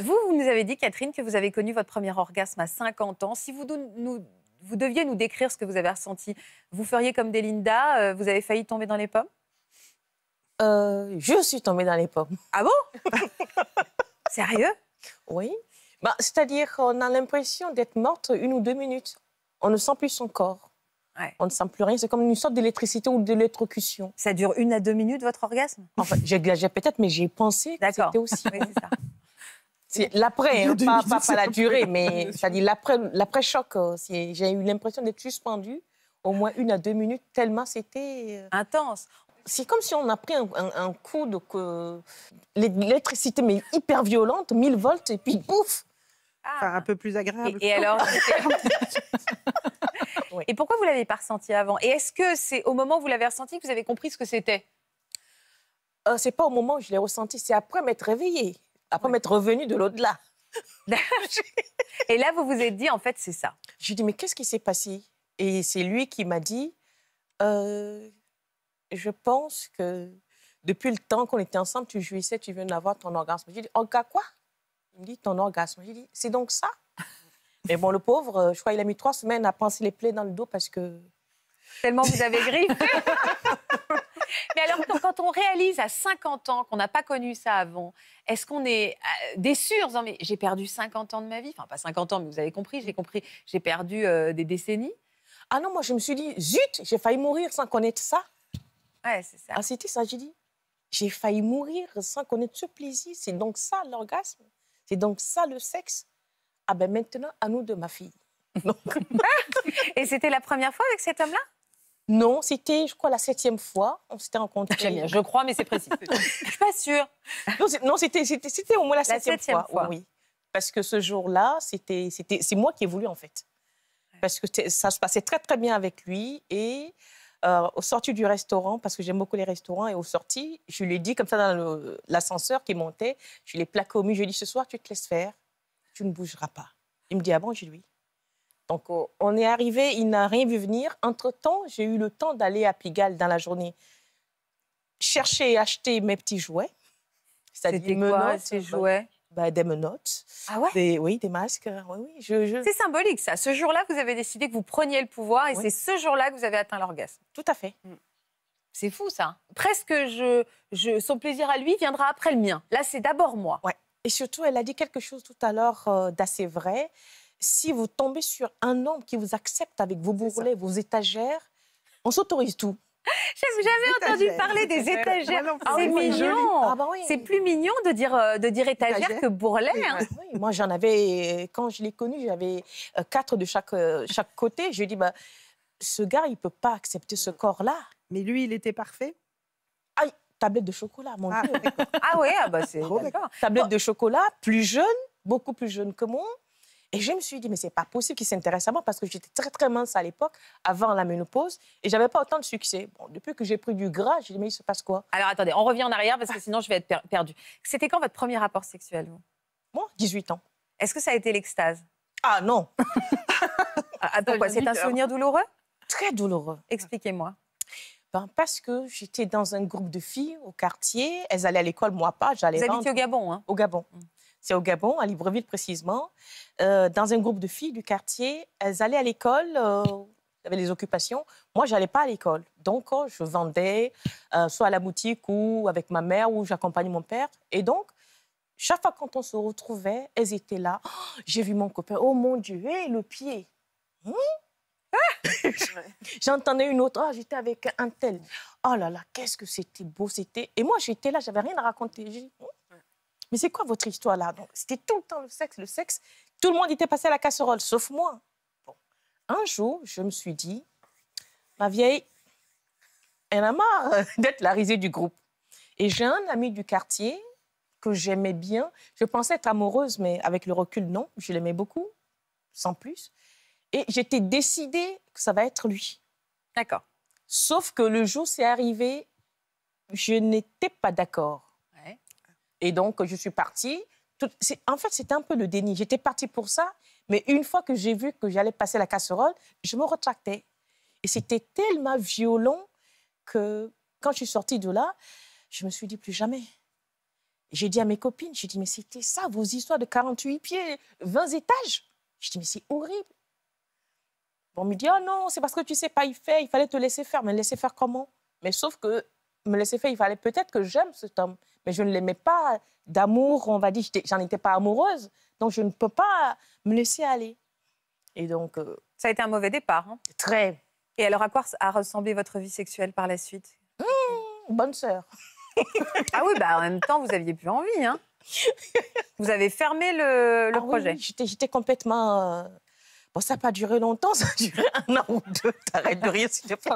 Vous, vous nous avez dit, Catherine, que vous avez connu votre premier orgasme à 50 ans. Si vous, nous, vous deviez nous décrire ce que vous avez ressenti, vous feriez comme Delinda euh, Vous avez failli tomber dans les pommes? Euh, Je suis tombée dans les pommes. Ah bon? Sérieux? Oui. Bah, C'est-à-dire qu'on a l'impression d'être morte une ou deux minutes. On ne sent plus son corps. On ne sent plus rien. C'est comme une sorte d'électricité ou d'électrocution. Ça dure une à deux minutes, votre orgasme? Enfin, j'exagère peut-être, mais j'ai pensé que c'était aussi. Oui, c'est ça. C'est l'après, hein, pas, pas, la durée, mais c'est-à-dire l'après-choc. Euh, j'ai eu l'impression d'être suspendue au moins une à deux minutes, tellement c'était... Euh, Intense. C'est comme si on a pris un, coup de... L'électricité, mais hyper violente, 1000 volts, et puis pouf ah. un peu plus agréable. Et, alors Et pourquoi vous l'avez pas ressenti avant? Et est-ce que c'est au moment où vous l'avez ressenti que vous avez compris ce que c'était? Euh, C'est pas au moment où je l'ai ressenti, c'est après m'être réveillée, après m'être revenue de l'au-delà. et là, vous vous êtes dit, en fait, c'est ça. J'ai dit, mais qu'est-ce qui s'est passé? Et c'est lui qui m'a dit, euh, je pense que depuis le temps qu'on était ensemble, tu jouissais, tu viens d'avoir ton orgasme. J'ai dit, oh, quoi? Il me dit, ton orgasme. J'ai dit, c'est donc ça? Mais bon, le pauvre, euh, je crois qu'il a mis trois semaines à penser les plaies dans le dos parce que. Tellement vous avez griffé. Mais alors, quand on réalise à 50 ans qu'on n'a pas connu ça avant, est-ce qu'on est euh, déçu en disant Mais j'ai perdu 50 ans de ma vie? Enfin, pas 50 ans, mais vous avez compris, j'ai compris, j'ai perdu euh, des décennies. Ah non, moi, je me suis dit Zut, j'ai failli mourir sans connaître ça. Ouais, c'est ça. Ah, c'était ça, j'ai dit. J'ai failli mourir sans connaître ce plaisir. C'est donc ça l'orgasme. C'est donc ça le sexe. Ah ben maintenant, à nous de ma fille. Et c'était la première fois avec cet homme-là? Non, c'était, je crois, la septième fois. On s'était rencontrés. je crois, mais c'est précis. je suis pas sûre. Non, c'était au moins la, septième, fois. Oui. Parce que ce jour-là, c'était c'est moi qui ai voulu, en fait. Parce que ça se passait très, très bien avec lui. Et euh, au sorti du restaurant, parce que j'aime beaucoup les restaurants, et au sorti, je lui ai dit, comme ça, dans l'ascenseur qui montait, je l'ai plaqué au mur, je lui ai dit, ce soir, tu te laisses faire tu ne bougeras pas. Il me dit, ah bon, j'ai lui. Donc, oh, on est arrivé, il n'a rien vu venir. Entre-temps, j'ai eu le temps d'aller à Pigalle dans la journée, chercher et acheter mes petits jouets. C'était quoi, ces jouets? bah, Des menottes. Ah ouais? Oui, des masques. Oui, oui, C'est symbolique, ça. Ce jour-là, vous avez décidé que vous preniez le pouvoir et c'est ce jour-là que vous avez atteint l'orgasme. Tout à fait. Mm. C'est fou, ça. Presque, je, je, son plaisir à lui viendra après le mien. Là, c'est d'abord moi. Ouais. Et surtout, elle a dit quelque chose tout à l'heure euh, d'assez vrai. Si vous tombez sur un homme qui vous accepte avec vos bourrelets, vos étagères, on s'autorise tout. J'avais entendu parler des étagères. c'est mignon. Ah bah c'est plus mignon de dire, euh, de dire étagère que bourrelet. Hein. moi, j'en avais, quand je l'ai connu, j'avais euh, quatre de chaque, chaque côté. Je lui ai dit, bah, ce gars, il ne peut pas accepter ce corps-là. Mais lui, il était parfait tablette de chocolat, mon ah. Dieu. ah ouais, ah bah c'est Tablette de chocolat, plus jeune, beaucoup plus jeune que moi. Et je me suis dit, mais c'est pas possible qu'il s'intéresse à moi parce que j'étais très, très mince à l'époque, avant la ménopause, et j'avais pas autant de succès. Bon, depuis que j'ai pris du gras, j'ai dit, mais il se passe quoi? Alors attendez, on revient en arrière parce que sinon je vais être perdue. C'était quand votre premier rapport sexuel, vous? Moi, 18 ans. Est-ce que ça a été l'extase? Ah non ah, Pourquoi C'est un souvenir douloureux? Très douloureux. Expliquez-moi. Ben, parce que j'étais dans un groupe de filles au quartier. Elles allaient à l'école, moi pas. J'allais Vous habitez au Gabon hein? Au Gabon. Mm. C'est au Gabon, à Libreville précisément. Euh, dans un groupe de filles du quartier, elles allaient à l'école. Euh, avait les occupations. Moi, j'allais pas à l'école. Donc, euh, je vendais soit à la boutique ou avec ma mère ou j'accompagnais mon père. Et donc, chaque fois quand on se retrouvait, elles étaient là. Oh, j'ai vu mon copain. Oh mon Dieu, et le pied. Hum? J'entendais une autre, oh, j'étais avec un tel. Oh là là, qu'est-ce que c'était beau, c'était. Et moi, j'étais là, j'avais rien à raconter. Mais c'est quoi votre histoire là? Donc, c'était tout le temps le sexe, le sexe. Tout le monde était passé à la casserole, sauf moi. Bon. Un jour, je me suis dit, ma vieille, elle a marre d'être la risée du groupe. Et j'ai un ami du quartier que j'aimais bien. Je pensais être amoureuse, mais avec le recul, non. Je l'aimais beaucoup, sans plus. Et j'étais décidée que ça va être lui. D'accord. Sauf que le jour c'est arrivé, je n'étais pas d'accord. Et donc, je suis partie. En fait, c'était un peu le déni. J'étais partie pour ça, mais une fois que j'ai vu que j'allais passer la casserole, je me retractais. Et c'était tellement violent que quand je suis sortie de là, je me suis dit plus jamais. J'ai dit à mes copines, j'ai dit, mais c'était ça, vos histoires de 48 pieds, 20 étages? Je dis, mais c'est horrible. On me dit, oh non, c'est parce que tu sais pas y faire, il fallait te laisser faire. Mais laisser faire comment? Mais sauf que me laisser faire, il fallait peut-être que j'aime cet homme, mais je ne l'aimais pas d'amour, on va dire, j'en étais pas amoureuse. Donc je ne peux pas me laisser aller. Et donc. Euh, ça a été un mauvais départ. Hein très. Et alors, à quoi a ressemblé votre vie sexuelle par la suite? Mmh, Bonne sœur. ah oui, bah en même temps, vous aviez plus envie. Hein vous avez fermé le, le ah projet. Oui, j'étais complètement. Euh, bon, ça n'a pas duré longtemps, ça a duré un an ou deux. T'arrêtes de rire, s'il te plaît.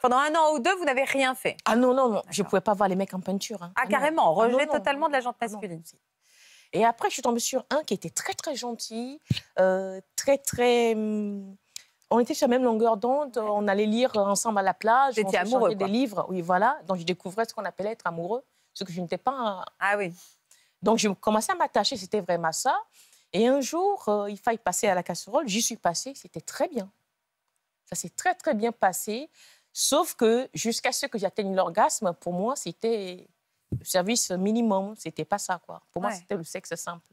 Pendant un an ou deux, vous n'avez rien fait Ah non, non, non. Je ne pouvais pas voir les mecs en peinture. Hein. Ah, ah carrément, ah rejet totalement de la jante masculine. Et après, je suis tombée sur un qui était très, très gentil, euh, très, très. Hum, on était sur la même longueur d'onde, on allait lire ensemble à la plage. J'étais amoureux. des livres, oui, voilà. Donc, je découvrais ce qu'on appelait être amoureux, ce que je n'étais pas. Ah oui. Donc, je commençais à m'attacher, c'était vraiment ça. Et un jour, euh, il fallait passer à la casserole, j'y suis passée, c'était très bien. Ça s'est très, très bien passé. Sauf que jusqu'à ce que j'atteigne l'orgasme, pour moi, c'était le service minimum. C'était pas ça, quoi. Pour moi, c'était le sexe simple.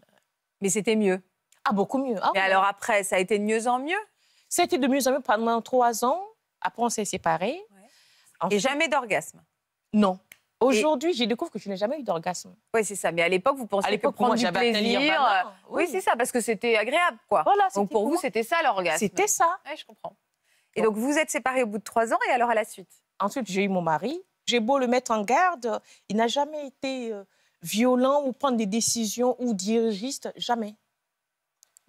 Mais c'était mieux. Ah, beaucoup mieux. Ah, Mais alors après, ça a été de mieux en mieux? Ça a été de mieux en mieux pendant trois ans. Après, on s'est séparés. Et jamais d'orgasme? Non. Aujourd'hui, j'ai découvert que je n'ai jamais eu d'orgasme. Oui, c'est ça. Mais à l'époque, vous pensiez que prendre du plaisir... Euh, oui, c'est ça, parce que c'était agréable, quoi. Voilà, Donc pour, vous, c'était ça l'orgasme. C'était ça. Oui, je comprends. Et donc, vous êtes séparés au bout de trois ans, et alors à la suite? Ensuite, j'ai eu mon mari. J'ai beau le mettre en garde, il n'a jamais été euh, violent ou prendre des décisions ou dirigiste, jamais.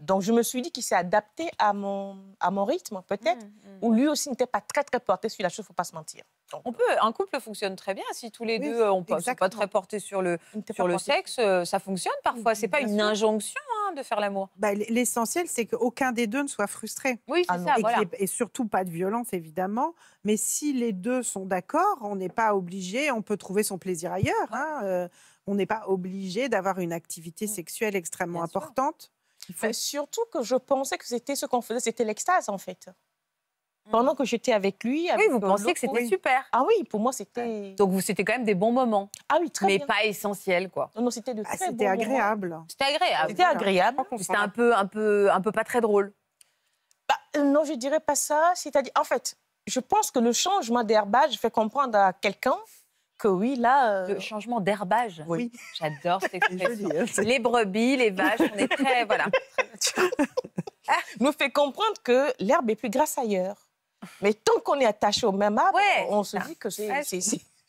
Donc, je me suis dit qu'il s'est adapté à mon, à mon rythme, peut-être, mmh, mmh. ou lui aussi n'était pas très, très porté sur la chose, il ne faut pas se mentir. On peut, un couple fonctionne très bien si tous les deux ne sont pas très portés sur le, sur le sexe. Euh, ça fonctionne parfois. Ce n'est pas une injonction hein, de faire l'amour. Bah, L'essentiel, c'est qu'aucun des deux ne soit frustré. Oui, c'est ah ça. Et, et, surtout pas de violence, évidemment. Mais si les deux sont d'accord, on n'est pas obligé, on peut trouver son plaisir ailleurs. Hein, euh, on n'est pas obligé d'avoir une activité mmh. sexuelle extrêmement importante. Surtout que je pensais que c'était ce qu'on faisait, c'était l'extase en fait. Pendant que j'étais avec lui. oui, vous pensiez que c'était super. Ah oui, pour moi c'était. Donc c'était quand même des bons moments. Ah oui, très mais pas essentiels quoi. Non, non c'était de ah, très C'était agréable. C'était agréable. C'était agréable. C'était un peu, un peu, un peu pas très drôle. Bah, euh, non, je dirais pas ça. C'est-à-dire, en fait, je pense que le changement d'herbage fait comprendre à quelqu'un que oui, là. Le euh, changement d'herbage. Oui. J'adore cette expression. Hein, les brebis, les vaches, on est très. Voilà. nous fait comprendre que l'herbe est plus grasse ailleurs. Mais tant qu'on est attaché au même arbre, on se dit que c'est.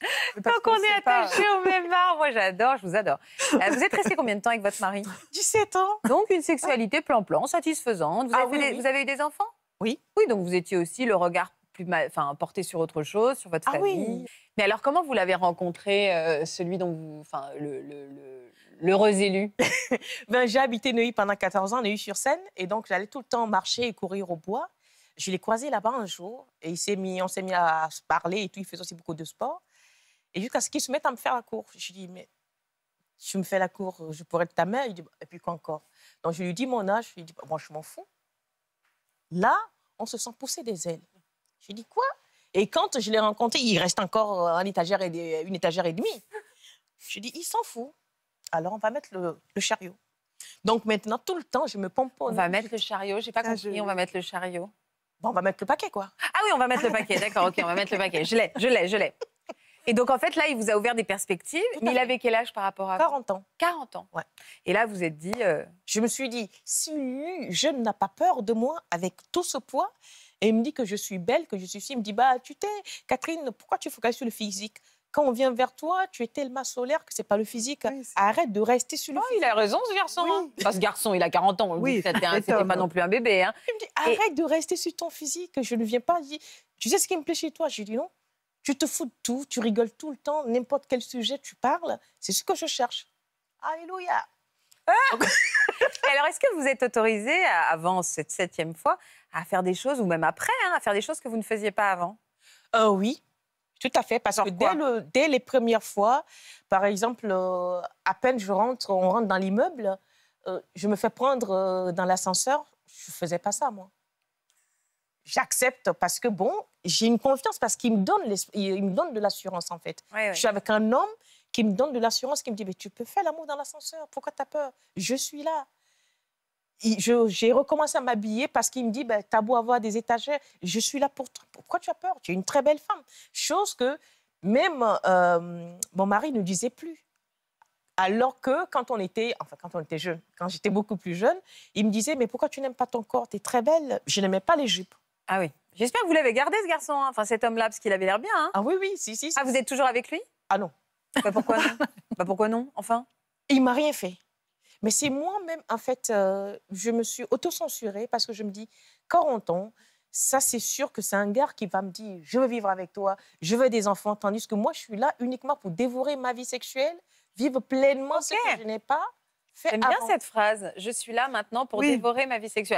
Tant qu'on est attaché au même arbre, moi j'adore, je vous adore. Euh, vous êtes resté combien de temps avec votre mari? 17 ans. Donc une sexualité plan-plan, satisfaisante. Vous, ah avez vous avez eu des enfants? Oui. Oui, donc vous étiez aussi le regard enfin, porté sur autre chose, sur votre ah famille. Mais alors, comment vous l'avez rencontré, euh, celui dont vous, enfin, le, l'heureux élu? Ben, J'ai habité Neuilly pendant 14 ans, Neuilly-sur-Seine, et donc j'allais tout le temps marcher et courir au bois. Je l'ai croisé là-bas un jour, et il s'est mis, on s'est mis à se parler et tout. Il faisait aussi beaucoup de sport. Et jusqu'à ce qu'il se mette à me faire la cour. Je lui ai dit, mais tu me fais la cour, je pourrais être ta mère? Il dit, et puis quoi encore? Donc je lui dis mon âge, je lui dis, moi je m'en fous. Là, on se sent pousser des ailes. J'ai dit quoi? Et quand je l'ai rencontré, il reste encore une étagère et, une étagère et demie. J'ai dit, il s'en fout. Alors on va mettre le, chariot. Donc maintenant, tout le temps, je me pompe. On va mettre le chariot. J'ai pas ah, compris. On va mettre le chariot. Bon, on va mettre le paquet, quoi. Ah oui, on va mettre le paquet. D'accord, ok, on va mettre le paquet. Je l'ai, je l'ai, je l'ai. Et donc, en fait, là, il vous a ouvert des perspectives. Mais il avait quel âge par rapport à 40 ans. 40 ans. Ouais. Et là, vous êtes dit. Euh, je me suis dit, si lui, jeune, n'a pas peur de moi avec tout ce poids, et il me dit que je suis belle, que je suis fille. Il me dit, bah, tu t'es, Catherine, pourquoi tu focalises sur le physique? Quand on vient vers toi, tu es tellement solaire que c'est pas le physique. Arrête de rester sur le oh, Il a raison, ce garçon. Hein. ce garçon, il a 40 ans. Oui, c'était pas non plus un bébé. Hein. Il me dit, arrête de rester sur ton physique. Je ne viens pas. Tu sais ce qui me plaît chez toi? Je lui dis non. Tu te fous de tout, tu rigoles tout le temps, n'importe quel sujet tu parles. C'est ce que je cherche. Alléluia. Ah alors, est-ce que vous êtes autorisé, avant cette septième fois, à faire des choses, ou même après, hein, à faire des choses que vous ne faisiez pas avant? Euh, Oui, tout à fait. Parce que dès, dès, les premières fois, par exemple, euh, à peine je rentre, on rentre dans l'immeuble, euh, je me fais prendre dans l'ascenseur. Je ne faisais pas ça, moi. J'accepte parce que, bon, j'ai une confiance parce qu'il me, donne il me donne de l'assurance, en fait. Je suis avec un homme qui me donne de l'assurance, qui me dit, mais tu peux faire l'amour dans l'ascenseur, pourquoi tu as peur? Je suis là. J'ai recommencé à m'habiller parce qu'il me dit, ben, t'as beau avoir des étagères, je suis là pour toi. Pourquoi tu as peur? Tu es une très belle femme. Chose que même euh, mon mari ne disait plus. Alors que quand on était, enfin quand on était jeune, quand j'étais beaucoup plus jeune, il me disait, mais pourquoi tu n'aimes pas ton corps? Tu es très belle. Je n'aimais pas les jupes. Ah oui. J'espère que vous l'avez gardé, ce garçon. hein. Enfin, cet homme-là, parce qu'il avait l'air bien. hein. Ah oui, oui, si, si. si. Ah, vous êtes toujours avec lui? Ah non. Bah, Pourquoi non? Bah, Pourquoi non, enfin? Il m'a rien fait. Mais c'est moi-même, en fait, euh, je me suis autocensurée parce que je me dis, 40 ans, ça c'est sûr que c'est un gars qui va me dire, je veux vivre avec toi, je veux des enfants, tandis que moi, je suis là uniquement pour dévorer ma vie sexuelle, vivre pleinement ce que je n'ai pas fait J'aime bien cette phrase. Je suis là maintenant pour Oui. dévorer ma vie sexuelle.